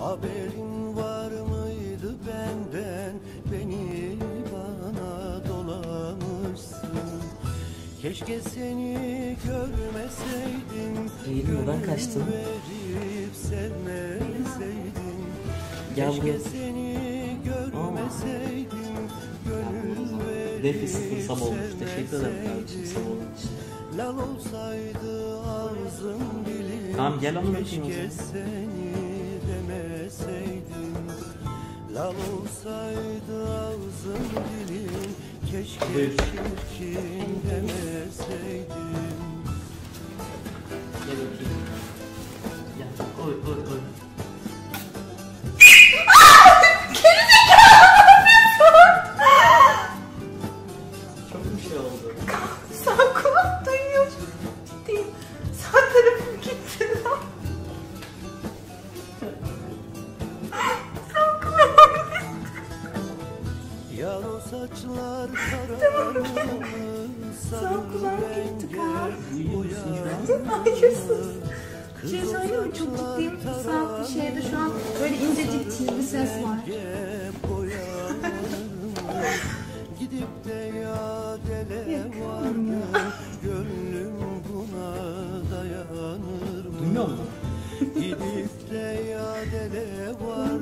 Haberin var mıydı benden? Beni bana dolamışsın. Keşke seni görmeseydim Eğilme, ben kaçtım. Verip sevmeseydim. Gel Keşke seni görmeseydim Gönül verip sıfır sam olmuş. Teşekkür ederim kardeşim. Sam. Lal olsaydı ağzım dilim Tamam, gel onu Keşke seni demeseydim Lal olsaydı ağzım dilim Keşke çirkin demeseydim saçlar kararmış Sağ kulağım gitti an? Hayırsız. Bir şey söyleyeyim mi? Çok ciddiyim. Sağ şeyde şu an böyle incecik çizgi ses var. Gidip de ya dele Yakıyorum vardım Gönlüm buna dayanır mı? Gidip de ya dele vardın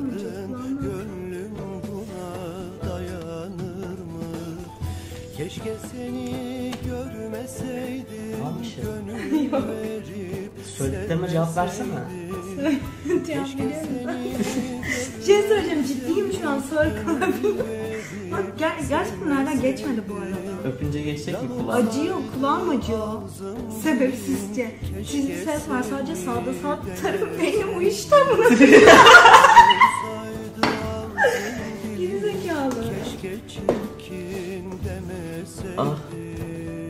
Keşke seni görmeseydim işte. Gönül verip Söylediklerime cevap versene. Bir şey söyleyeceğim. Ciddiyim şu an. Kulağım. Bak ger gerçekten nereden geçmedi bu arada. Öpünce geçecek mi kulağına? Acıyor, kulağım acıyor. Sebepsizce. Çizgi ses var sadece sağda sağ tarafım benim uyuştu amına. ah.